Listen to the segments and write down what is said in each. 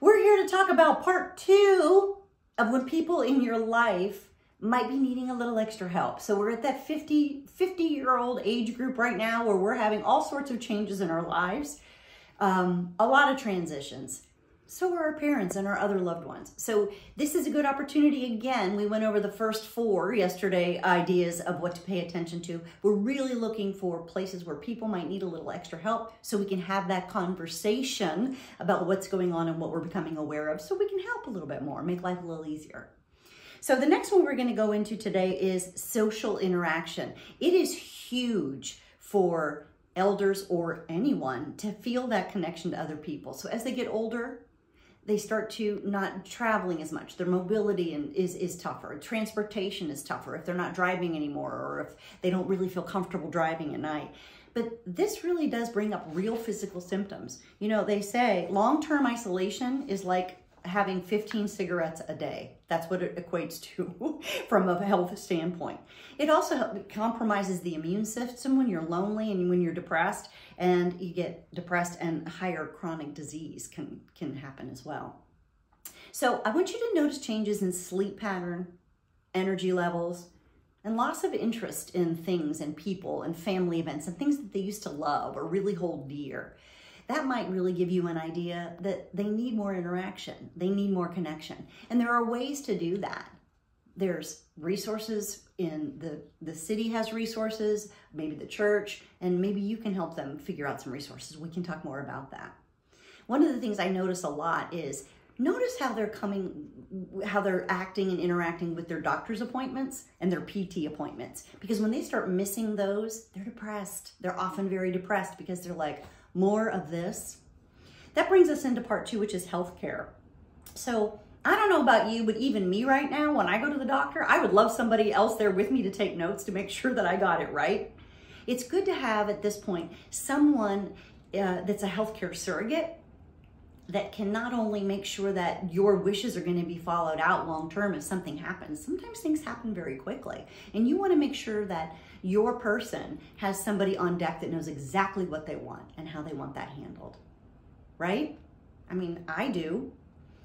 We're here to talk about part two of when people in your life might be needing a little extra help. So we're at that 50, 50 year old age group right now where we're having all sorts of changes in our lives, um, a lot of transitions so are our parents and our other loved ones. So this is a good opportunity. Again, we went over the first four yesterday ideas of what to pay attention to. We're really looking for places where people might need a little extra help so we can have that conversation about what's going on and what we're becoming aware of so we can help a little bit more, make life a little easier. So the next one we're going to go into today is social interaction. It is huge for elders or anyone to feel that connection to other people. So as they get older, they start to not traveling as much. Their mobility and is, is tougher. Transportation is tougher if they're not driving anymore or if they don't really feel comfortable driving at night. But this really does bring up real physical symptoms. You know, they say long-term isolation is like having 15 cigarettes a day. That's what it equates to from a health standpoint. It also compromises the immune system when you're lonely and when you're depressed, and you get depressed and higher chronic disease can, can happen as well. So I want you to notice changes in sleep pattern, energy levels, and loss of interest in things and people and family events and things that they used to love or really hold dear that might really give you an idea that they need more interaction. They need more connection. And there are ways to do that. There's resources in the, the city has resources, maybe the church, and maybe you can help them figure out some resources. We can talk more about that. One of the things I notice a lot is notice how they're coming, how they're acting and interacting with their doctor's appointments and their PT appointments. Because when they start missing those, they're depressed. They're often very depressed because they're like, more of this. That brings us into part two, which is healthcare. So I don't know about you, but even me right now, when I go to the doctor, I would love somebody else there with me to take notes to make sure that I got it right. It's good to have at this point someone uh, that's a healthcare surrogate that can not only make sure that your wishes are going to be followed out long term if something happens. Sometimes things happen very quickly, and you want to make sure that your person has somebody on deck that knows exactly what they want and how they want that handled. Right? I mean, I do.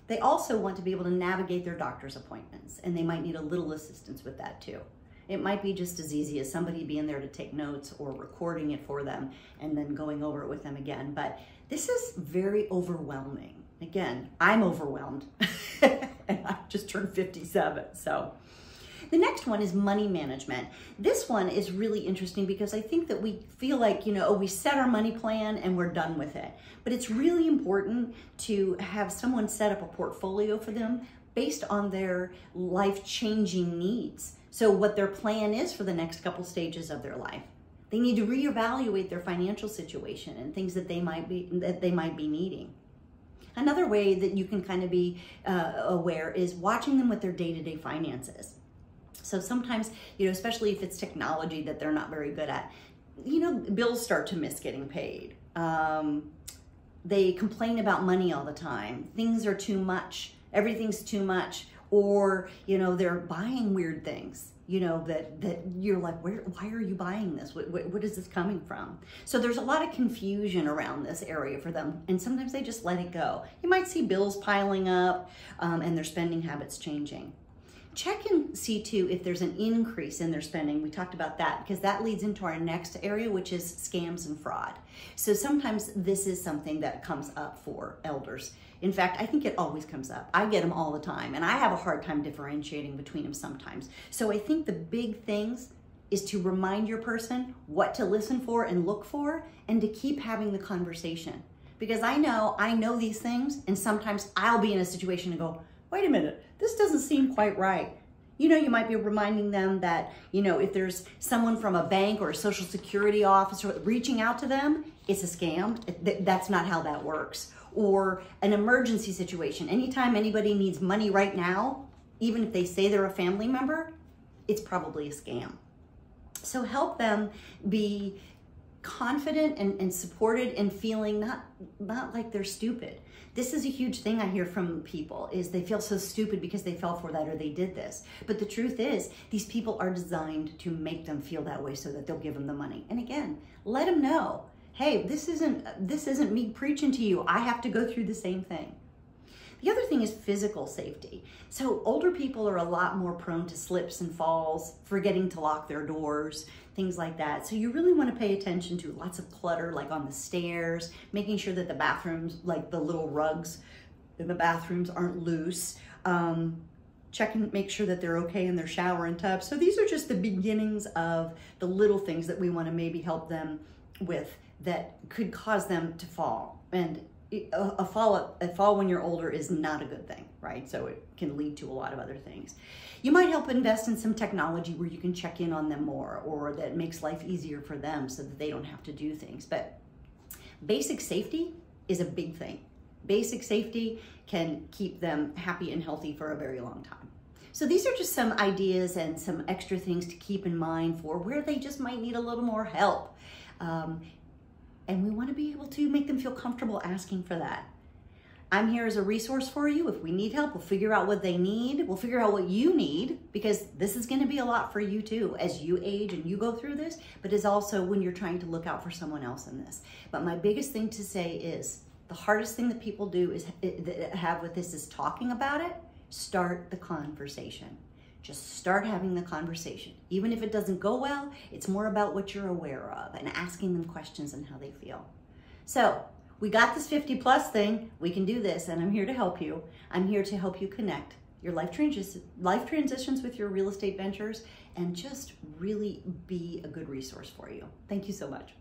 They also want to be able to navigate their doctor's appointments, and they might need a little assistance with that too. It might be just as easy as somebody being there to take notes or recording it for them and then going over it with them again. But this is very overwhelming. Again, I'm overwhelmed and I just turned 57. So the next one is money management. This one is really interesting because I think that we feel like, you know, oh, we set our money plan and we're done with it. But it's really important to have someone set up a portfolio for them based on their life-changing needs. So what their plan is for the next couple stages of their life. They need to reevaluate their financial situation and things that they might be that they might be needing. Another way that you can kind of be uh, aware is watching them with their day-to-day finances. So sometimes, you know, especially if it's technology that they're not very good at, you know, bills start to miss getting paid. Um, they complain about money all the time. Things are too much. Everything's too much. Or, you know, they're buying weird things you know, that, that you're like, where, why are you buying this? What, what, what is this coming from? So there's a lot of confusion around this area for them. And sometimes they just let it go. You might see bills piling up um, and their spending habits changing. Check and see too if there's an increase in their spending. We talked about that because that leads into our next area, which is scams and fraud. So sometimes this is something that comes up for elders. In fact, I think it always comes up. I get them all the time and I have a hard time differentiating between them sometimes. So I think the big things is to remind your person what to listen for and look for and to keep having the conversation. Because I know, I know these things and sometimes I'll be in a situation and go, wait a minute, this doesn't seem quite right. You know, you might be reminding them that, you know, if there's someone from a bank or a social security officer reaching out to them, it's a scam. That's not how that works. Or an emergency situation. Anytime anybody needs money right now, even if they say they're a family member, it's probably a scam. So help them be confident and, and supported and feeling not, not like they're stupid. This is a huge thing I hear from people is they feel so stupid because they fell for that or they did this. But the truth is these people are designed to make them feel that way so that they'll give them the money. And again, let them know, hey, this isn't, this isn't me preaching to you. I have to go through the same thing. The other thing is physical safety. So older people are a lot more prone to slips and falls, forgetting to lock their doors, things like that. So you really want to pay attention to lots of clutter like on the stairs, making sure that the bathrooms, like the little rugs in the bathrooms aren't loose. Um, check and make sure that they're okay in their shower and tub. So these are just the beginnings of the little things that we want to maybe help them with that could cause them to fall. And a fall, a fall when you're older is not a good thing, right? So it can lead to a lot of other things. You might help invest in some technology where you can check in on them more or that makes life easier for them so that they don't have to do things. But basic safety is a big thing. Basic safety can keep them happy and healthy for a very long time. So these are just some ideas and some extra things to keep in mind for where they just might need a little more help. Um, and we want to be able to make them feel comfortable asking for that. I'm here as a resource for you. If we need help, we'll figure out what they need. We'll figure out what you need because this is going to be a lot for you too as you age and you go through this, but is also when you're trying to look out for someone else in this. But my biggest thing to say is the hardest thing that people do is eh, that have with this is talking about it. Start the conversation. Just start having the conversation. Even if it doesn't go well, it's more about what you're aware of and asking them questions and how they feel. So we got this 50 plus thing. We can do this and I'm here to help you. I'm here to help you connect your life, transi life transitions with your real estate ventures and just really be a good resource for you. Thank you so much.